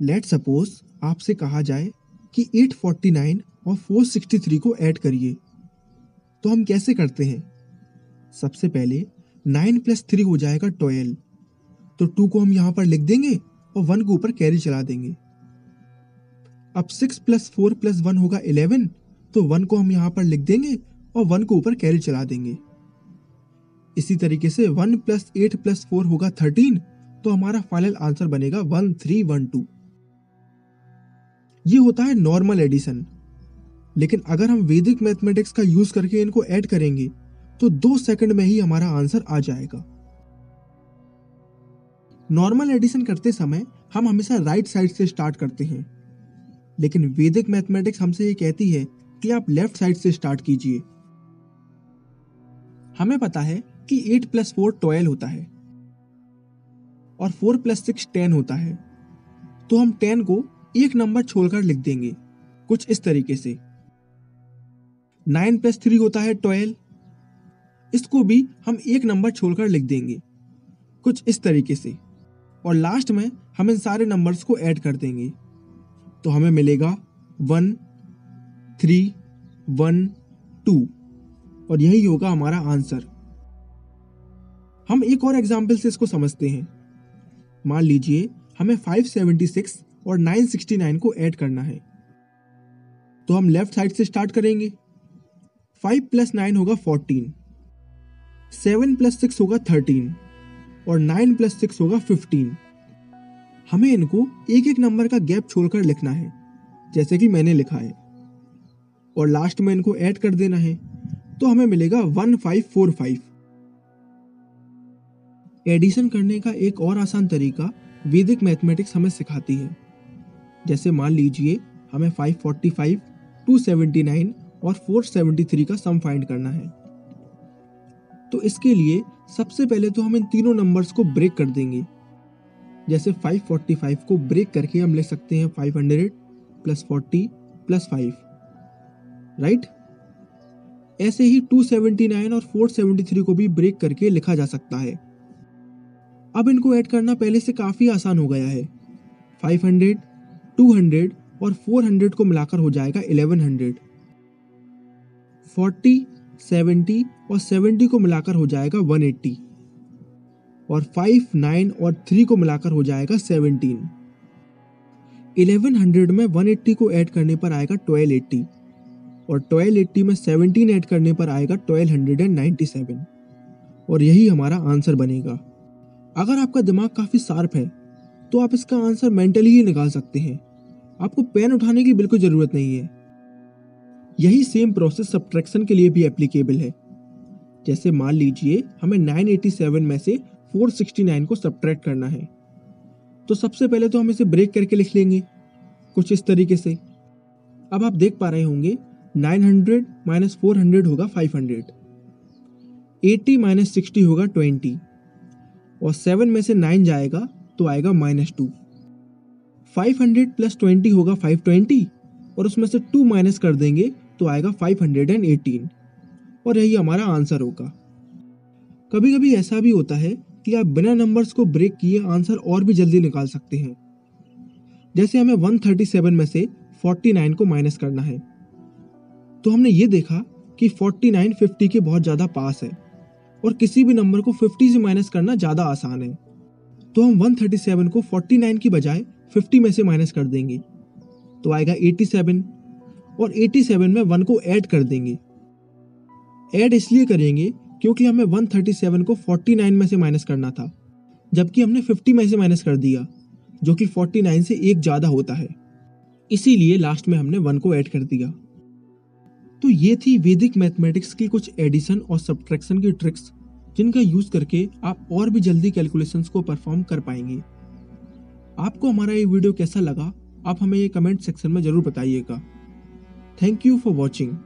Late suppose आपसे कहा जाए कि 849 और 463 को ऐड करिए। तो हम कैसे करते हैं? सबसे पहले 9 प्लस थ्री हो जाएगा 12 तो 2 को हम यहाँ पर लिख देंगे और 1 को ऊपर कैरी चला देंगे। अब 6 प्लस फोर प्लस वन होगा 11 तो 1 को हम यहाँ पर लिख देंगे और 1 को ऊपर कैरी चला देंगे। इसी तरीके से 1 प्लस एट प्लस फोर होगा 13 तो हमारा फाइनल आंसर बनेगा 1312 ये होता है नॉर्मल एडिशन लेकिन अगर हम वैदिक मैथमेटिक्स का यूज़ करके इनको ऐड करेंगे तो दो सेकंड में ही हमारा आंसर आ जाएगा. नॉर्मल एडिशन करते समय हम हमेशा राइट साइड से स्टार्ट करते हैं. लेकिन वैदिक मैथमेटिक्स हमसे ये कहती है कि आप लेफ़्ट साइड से स्टार्ट कीजिए. हमें पता है कि 8 प्लस फोर ट्वेल्व होता है और 4 प्लस सिक्स टेन होता है. तो हम टेन को एक नंबर छोड़कर लिख देंगे। कुछ इस तरीके से। नाइन प्लस थ्री होता है ट्वेल्व इसको भी हम एक नंबर छोड़कर लिख देंगे। कुछ इस तरीके से। और लास्ट में हम इन सारे नंबर्स को ऐड कर देंगे। तो हमें मिलेगा वन थ्री वन टू और यही होगा हमारा आंसर हम एक और एग्ज़ाम्पल से इसको समझते हैं। मान लीजिए, हमें 576 और 969 को ऐड करना है। तो हम लेफ़्ट साइड से स्टार्ट करेंगे। 5 प्लस नाइन होगा 14 7 प्लस सिक्स होगा 13 और 9 प्लस सिक्स होगा 15 हमें इनको एक एक नंबर का गैप छोड़कर लिखना है, जैसे कि मैंने लिखा है। और लास्ट में इनको ऐड कर देना है तो हमें मिलेगा one five four five addition करने का एक और आसान तरीका वैदिक मैथमेटिक्स हमें सिखाती है। जैसे मान लीजिए हमें 545, 279 और 473 का सम फाइंड करना है। तो इसके लिए सबसे पहले तो हम इन तीनों नंबर्स को ब्रेक कर देंगे। जैसे 545 को ब्रेक करके हम लिख सकते हैं 500 plus forty plus five right ऐसे ही 279 और 473 को भी ब्रेक करके लिखा जा सकता है। अब इनको ऐड करना पहले से काफ़ी आसान हो गया है। 500, 200 और 400 को मिलाकर हो जाएगा 1100 40, 70 और 70 को मिलाकर हो जाएगा 180 और 5, 9 और 3 को मिलाकर हो जाएगा 17 1100 में 180 को ऐड करने पर आएगा 1280 और 1280 में 17 ऐड करने पर आएगा 1297 और यही हमारा आंसर बनेगा। अगर आपका दिमाग काफ़ी शार्प है तो आप इसका आंसर मेंटली ही निकाल सकते हैं। आपको पेन उठाने की बिल्कुल ज़रूरत नहीं है। यही सेम प्रोसेस सब्ट्रैक्शन के लिए भी एप्लीकेबल है। जैसे मान लीजिए, हमें 987 में से 469 को सब्ट्रैक्ट करना है। तो सबसे पहले तो हम इसे ब्रेक करके लिख लेंगे, कुछ इस तरीके से। अब आप देख पा रहे होंगे 900 हंड्रेड माइनस फोर होगा 500 80 माइनस सिक्सटी होगा 20 और सेवन में से नाइन जाएगा तो आएगा minus two five hundred plus twenty होगा फाइव ट्वेंटी और उसमें से टू माइनस कर देंगे तो आएगा फाइव हंड्रेड एंड एटीन और यही हमारा आंसर होगा। कभी कभी ऐसा भी होता है कि आप बिना नंबर्स को ब्रेक किए आंसर और भी जल्दी निकाल सकते हैं। जैसे हमें 137 में से 49 को माइनस करना है। तो हमने ये देखा कि 49 50 के बहुत ज़्यादा पास है और किसी भी नंबर को 50 से माइनस करना ज़्यादा आसान है। तो हम 137 को 49 की बजाय 50 में से माइनस कर देंगे तो आएगा 87 और 87 में 1 को ऐड कर देंगे। ऐड इसलिए करेंगे क्योंकि हमें 137 को 49 में से माइनस करना था, जबकि हमने 50 में से माइनस कर दिया, जो कि 49 से एक ज़्यादा होता है। इसीलिए लास्ट में हमने वन को ऐड कर दिया। तो ये थी वैदिक मैथमेटिक्स की कुछ एडिशन और सब्ट्रैक्शन की ट्रिक्स, जिनका यूज़ करके आप और भी जल्दी कैलकुलेशंस को परफॉर्म कर पाएँगे। आपको हमारा ये वीडियो कैसा लगा, आप हमें ये कमेंट सेक्शन में ज़रूर बताइएगा। Thank you for watching